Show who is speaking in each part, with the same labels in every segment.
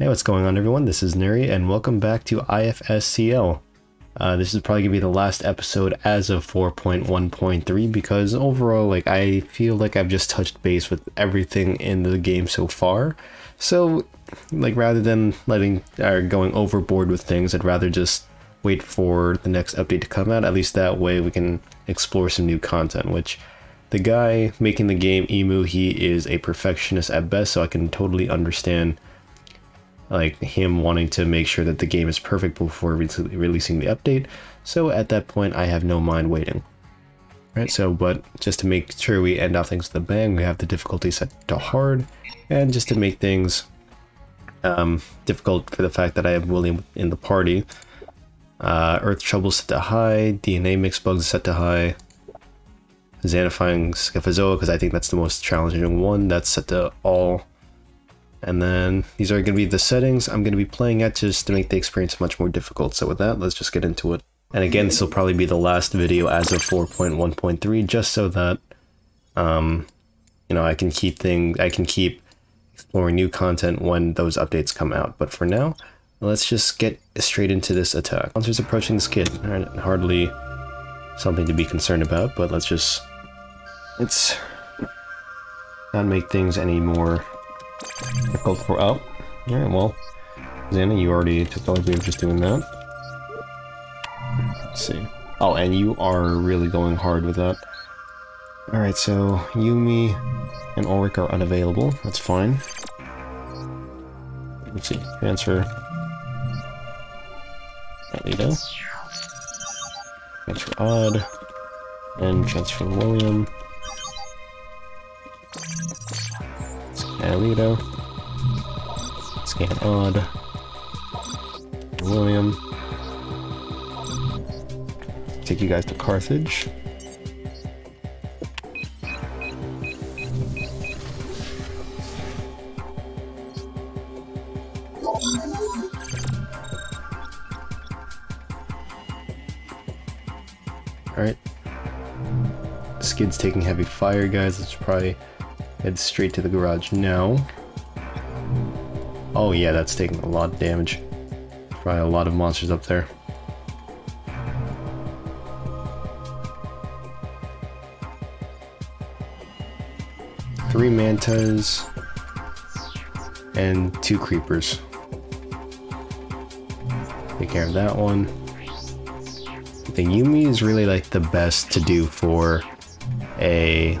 Speaker 1: Hey, what's going on everyone? This is Nuri and welcome back to IFSCL. Uh, this is probably going to be the last episode as of 4.1.3 because overall, like, I feel like I've just touched base with everything in the game so far. So, like, rather than letting, or going overboard with things, I'd rather just wait for the next update to come out. At least that way we can explore some new content, which the guy making the game, Immu, he is a perfectionist at best, so I can totally understand like him wanting to make sure that the game is perfect before re releasing the update. So at that point, I have no mind waiting. Right, so, but just to make sure we end off things with a bang, we have the difficulty set to hard, and just to make things um, difficult for the fact that I have William in the party, uh, Earth Trouble set to high, DNA Mix Bugs set to high, Xanifying Scyphozoa, because I think that's the most challenging one, that's set to all, and then these are going to be the settings I'm going to be playing at just to make the experience much more difficult. So with that, let's just get into it. And again, this will probably be the last video as of 4.1.3, just so that, um, you know, I can keep things, I can keep exploring new content when those updates come out. But for now, let's just get straight into this attack. Monsters approaching this kid. Hardly something to be concerned about, but let's just, let's not make things any more Difficult for. Oh, Alright, well, Xana, you already took the liberty of just doing that. Let's see. Oh, and you are really going hard with that. Alright, so Yumi and Ulrich are unavailable. That's fine. Let's see. Transfer. Magneto. Transfer Odd. And transfer William. Aelita. Scan Odd. William. Take you guys to Carthage. Alright. Skid's taking heavy fire, guys. Let's probably Head straight to the garage now. Oh yeah, that's taking a lot of damage. Probably a lot of monsters up there. Three mantas and two creepers. Take care of that one. The Yumi is really like the best to do for a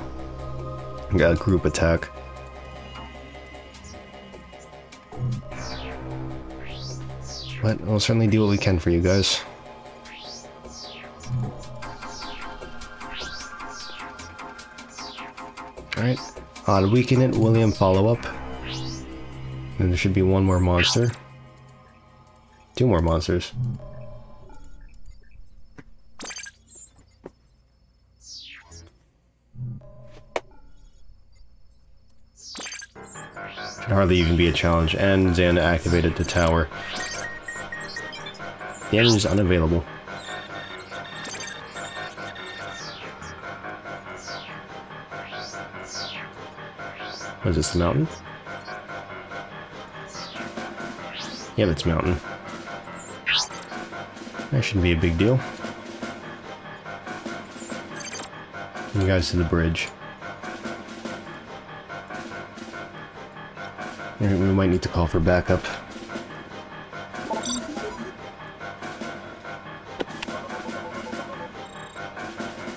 Speaker 1: Got a group attack. But we'll certainly do what we can for you guys. Alright. To weaken it, William follow up. And there should be one more monster. Two more monsters. Hardly even be a challenge. And Xana activated the tower. The enemy is unavailable. Is this, the mountain? Yeah, it's mountain. That shouldn't be a big deal. You guys to the bridge. We might need to call for backup.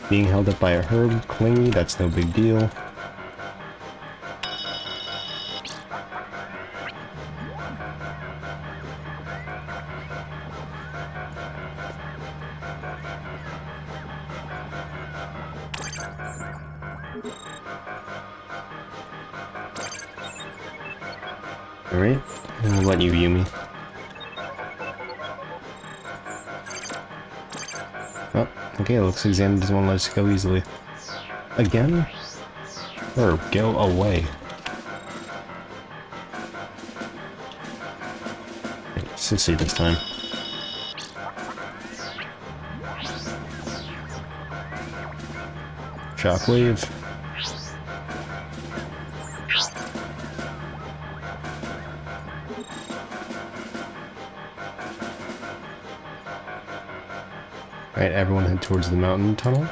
Speaker 1: Being held up by a herb, clingy, that's no big deal. Looks Xana doesn't want to let us go easily. Again? Or go away. Sissy this time. Shockwave. Alright, everyone head towards the mountain tunnel.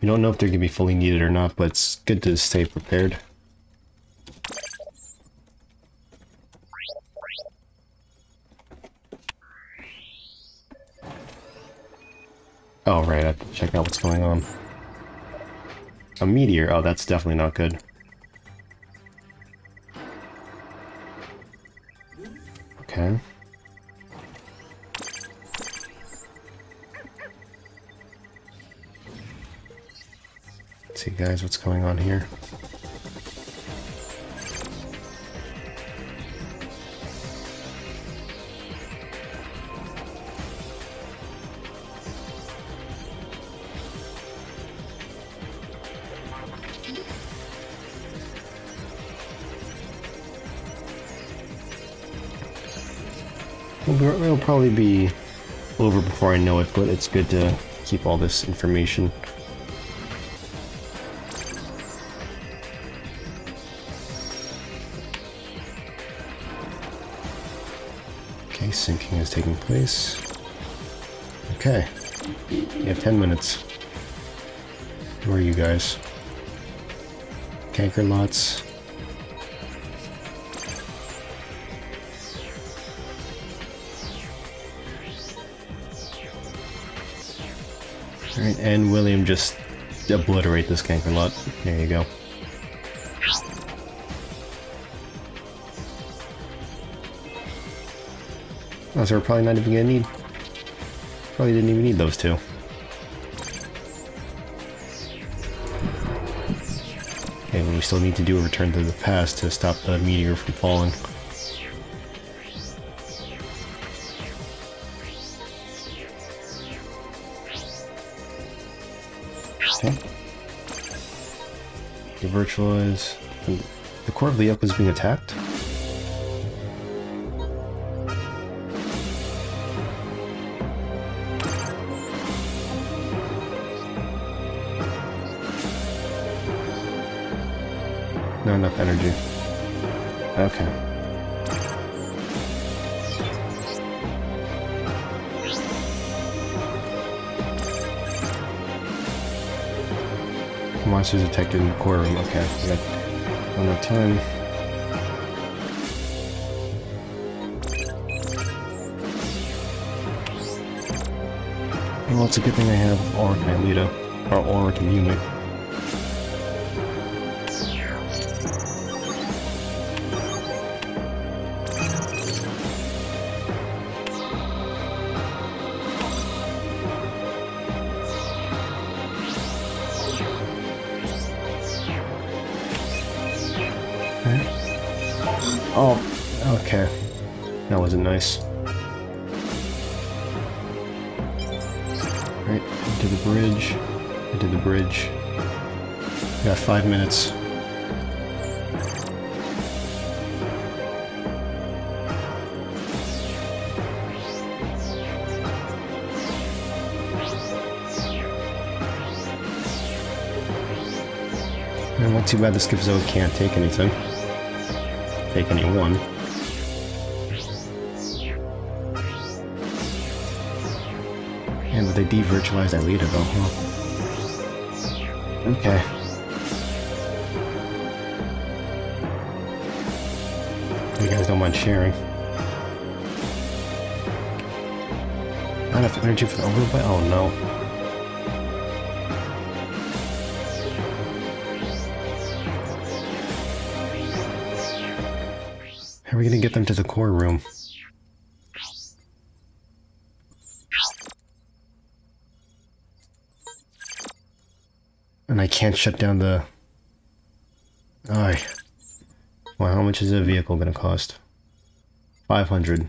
Speaker 1: We don't know if they're going to be fully needed or not, but it's good to stay prepared. Oh, right, I have to check out what's going on. A meteor. Oh, that's definitely not good. Okay. See, guys, what's going on here? Probably be over before I know it, but it's good to keep all this information. Okay, sinking is taking place. Okay, you have 10 minutes. Where are you guys? Kankrelats. Alright, and William just obliterate this kankrelat. There you go. Oh, so we're probably not even gonna need... Probably didn't even need those two. Okay, but we still need to do a return to the past to stop the meteor from falling. Okay. The virtualize... The core of the up is being attacked? Not enough energy. Okay. Monsters detected in the core room. Okay, we got enough time. Well, it's a good thing I have Auric Nihilita, or Auric Immunity. Five minutes. And not too bad the Skipzo can't take anything take any one. And they de-virtualized that though, huh? Okay. You guys don't mind sharing. Not enough energy for the overlay? Oh no. How are we gonna get them to the core room? And I can't shut down the... Alright. Well, how much is a vehicle gonna cost? 500.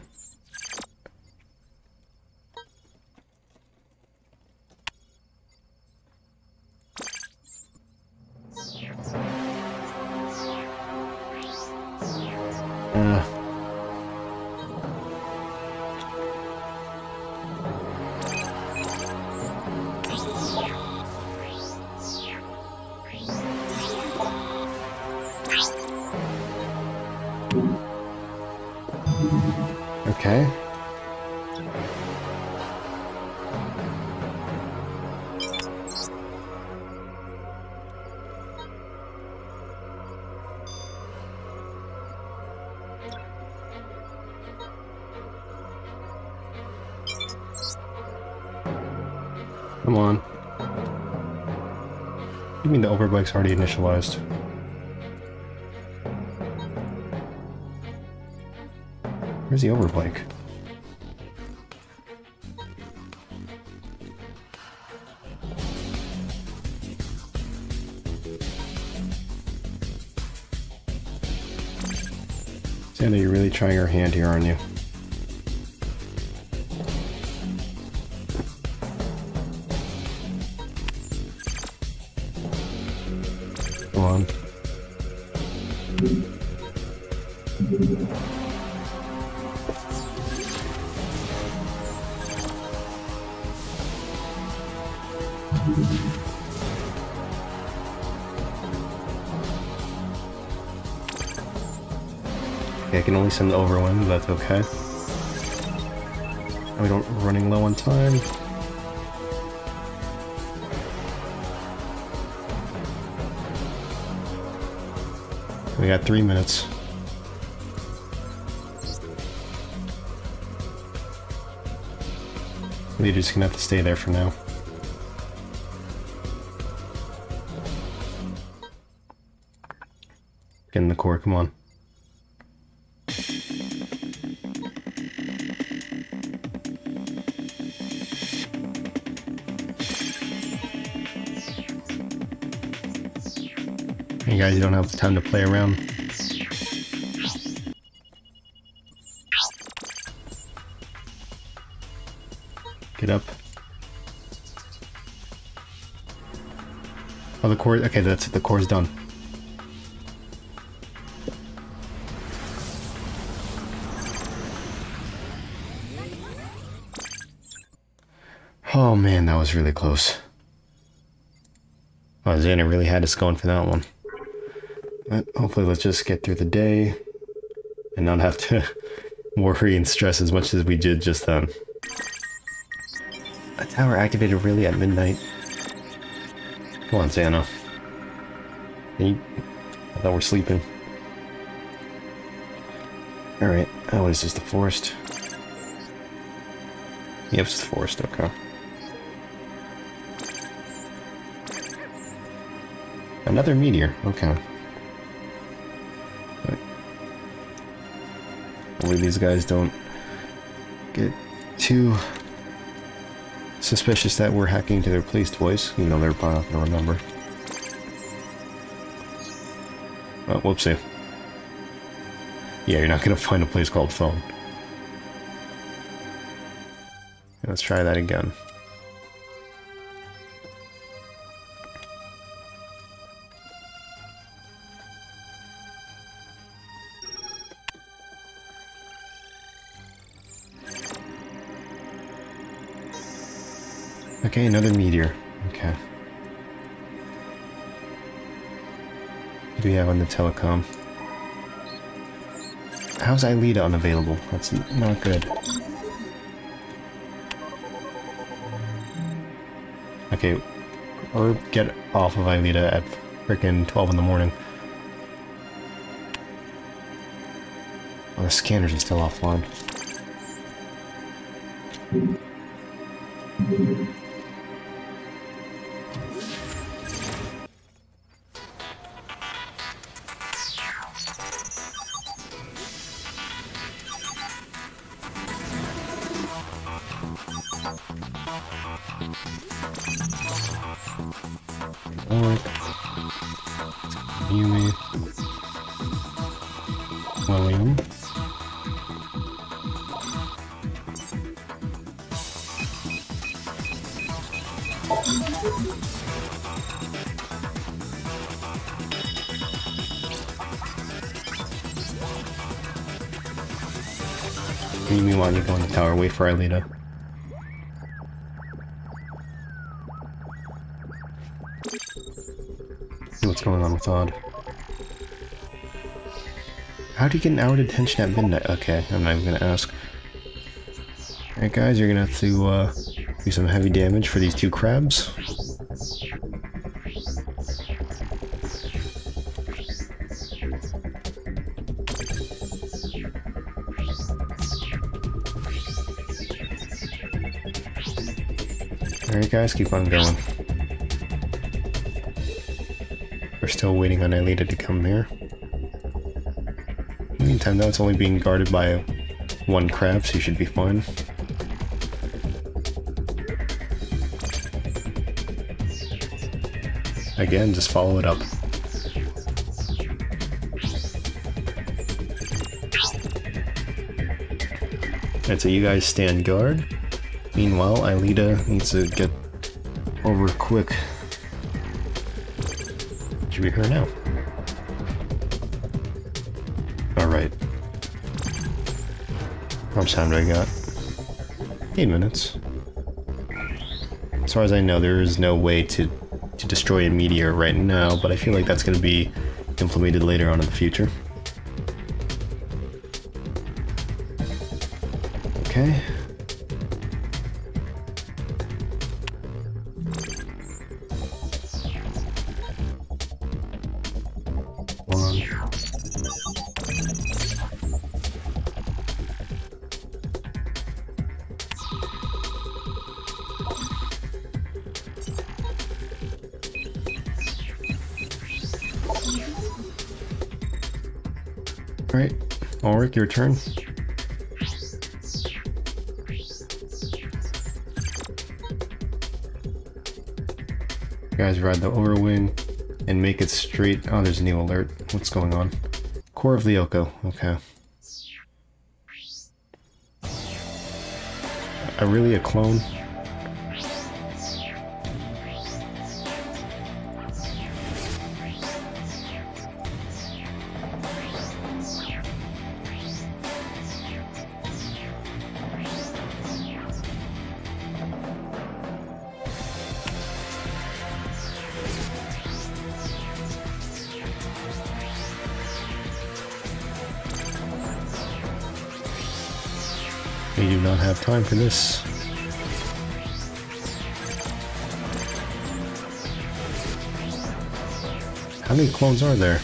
Speaker 1: Come on. You mean the overbike's already initialized? Where's the overbike? Xana, you're really trying your hand here, aren't you? I can only send Overwing, but that's okay. We don't running low on time. We got three minutes. Just gonna have to stay there for now. Core, come on. Hey guys, you don't have time to play around. Get up. Oh, the core. Okay, that's it. The core's done. Man, that was really close. Oh, Xana really had us going for that one. But hopefully, let's just get through the day and not have to worry and stress as much as we did just then. A tower activated really at midnight. Come on, Xana. Hey, I thought we're sleeping. Alright, oh, is this, the forest? Yep, it's the forest, okay. Another meteor, okay. Hopefully these guys don't get too suspicious that we're hacking into their police voice. You know, they're probably not going to remember. Oh, whoopsie. Yeah, you're not going to find a place called phone. Let's try that again. Okay, another meteor. Okay. What do we have on the telecom? How's Aelita unavailable? That's not good. Okay, or get off of Aelita at freaking 12 in the morning. Oh, the scanners are still offline. Alright. Yumi. William. Don't you go in the tower? Wait for Aelita. With Odd. How do you get an hour detention at midnight? Okay, I'm not even gonna ask. Alright guys, you're gonna have to uh, do some heavy damage for these two crabs. Alright guys, keep on going. Still waiting on Aelita to come here. Meantime, now it's only being guarded by one crab, so you should be fine. Again, just follow it up. And so you guys stand guard. Meanwhile, Aelita needs to get over quick. Should be her now. Alright. How much time do I got? Eight minutes. As far as I know, there is no way to, to destroy a meteor right now, but I feel like that's going to be implemented later on in the future. Okay. Alright, Ulrich, your turn. You guys ride the overwing and make it straight. Oh, there's a new alert. What's going on? Core of the. Okay. Are really a clone? We do not have time for this. How many clones are there?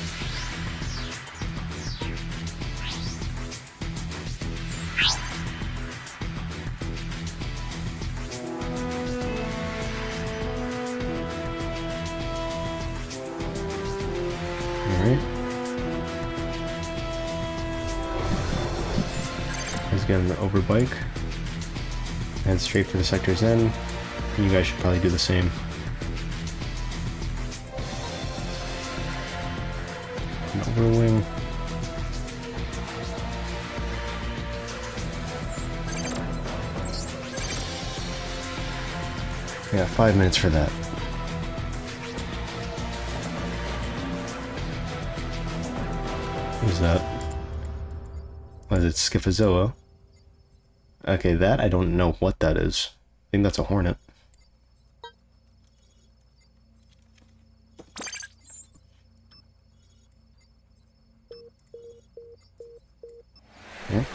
Speaker 1: Overbike. Head straight for the sector's end. And You guys should probably do the same. An overwing. Yeah, five minutes for that. Who's that? Was it Scyphozoa? Okay, that I don't know what that is. I think that's a hornet. Yeah.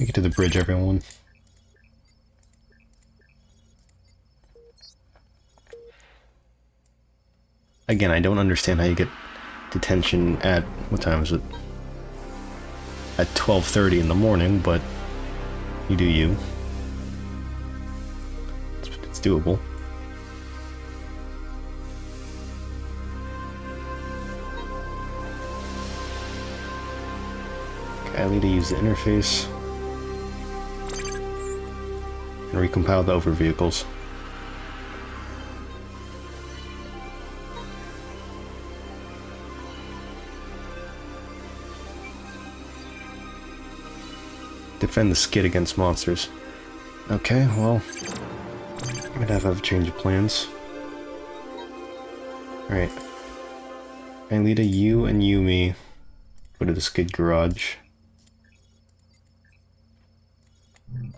Speaker 1: Make it to the bridge, everyone. Again, I don't understand how you get detention at what time is it? At 12:30 in the morning, but you do you. It's, it's doable. Okay, I need to use the interface and recompile the over vehicles. Defend the skid against monsters. Okay, well, I'm gonna have to have a change of plans. Alright. Aelita, you and Yumi go to the skid garage.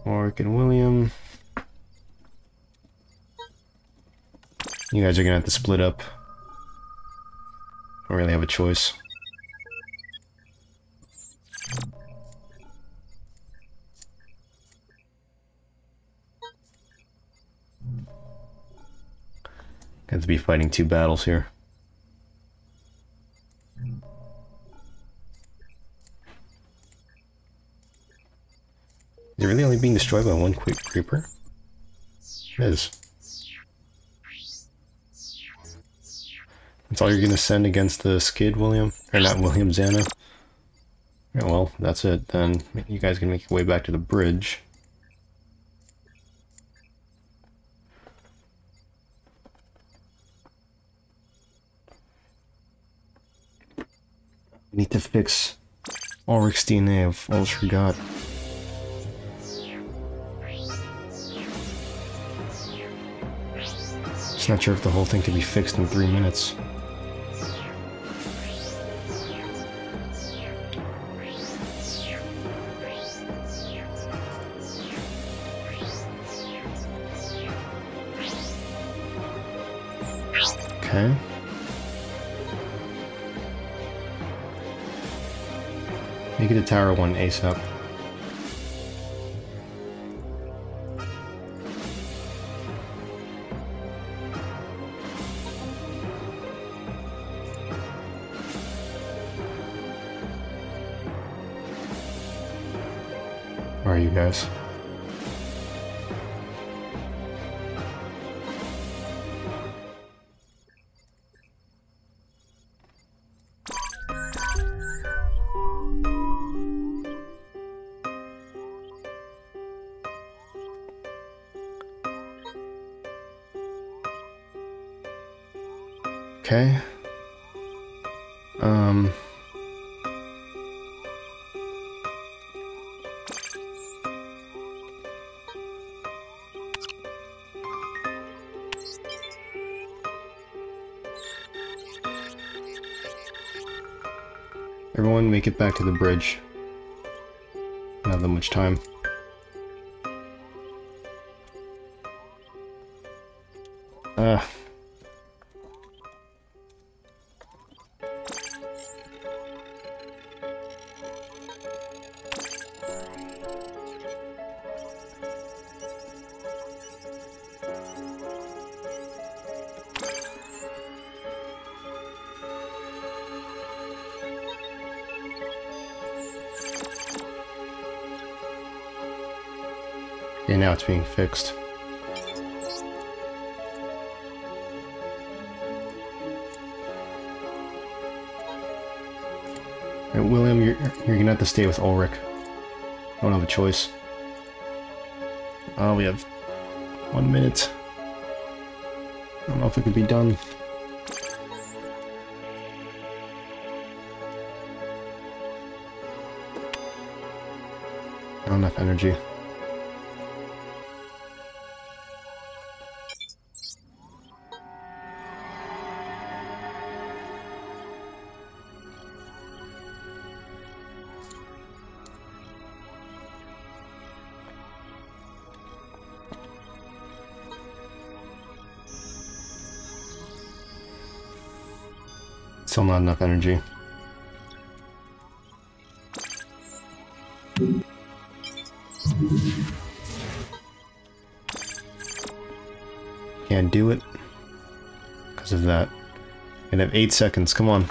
Speaker 1: Mark and William. You guys are gonna have to split up. Don't really have a choice. Have to be fighting two battles here. Is it really only being destroyed by one quick creeper? It is. That's all you're gonna send against the skid, William? Or not William, Xana? Yeah, well, that's it then. You guys can make your way back to the bridge. Need to fix Ulrich's DNA. I've almost forgot. Just not sure if the whole thing can be fixed in three minutes. Okay. Make it a tower one ASAP. Where are you guys? Everyone make it back to the bridge. Don't that much time. Uh, now being fixed. Right, William, you're, you're gonna have to stay with Ulrich. I don't have a choice. Oh, we have one minute. I don't know if it could be done. Not enough energy. Not enough energy. Can't do it. Because of that. And have eight seconds, come on.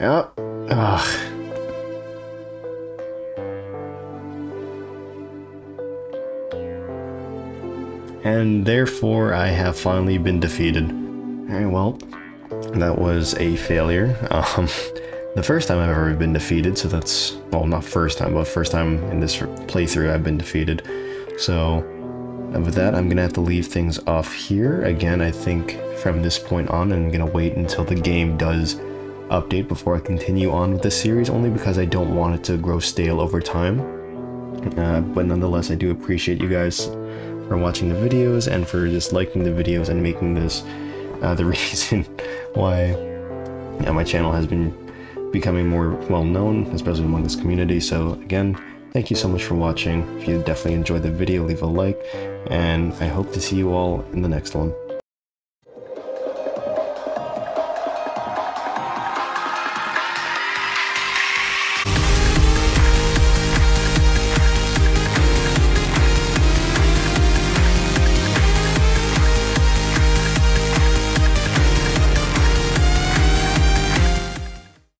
Speaker 1: Yep. Ugh. And therefore, I have finally been defeated. Alright, well, that was a failure. Um, the first time I've ever been defeated, so that's, well, not first time, but first time in this playthrough I've been defeated. So, with that, I'm gonna have to leave things off here. Again, I think from this point on, I'm gonna wait until the game does update before I continue on with the series, only because I don't want it to grow stale over time. Uh, but nonetheless, I do appreciate you guys for watching the videos and for just liking the videos and making this uh, the reason why yeah, my channel has been becoming more well known, especially among this community. So again, thank you so much for watching. If you definitely enjoyed the video, leave a like, and I hope to see you all in the next one.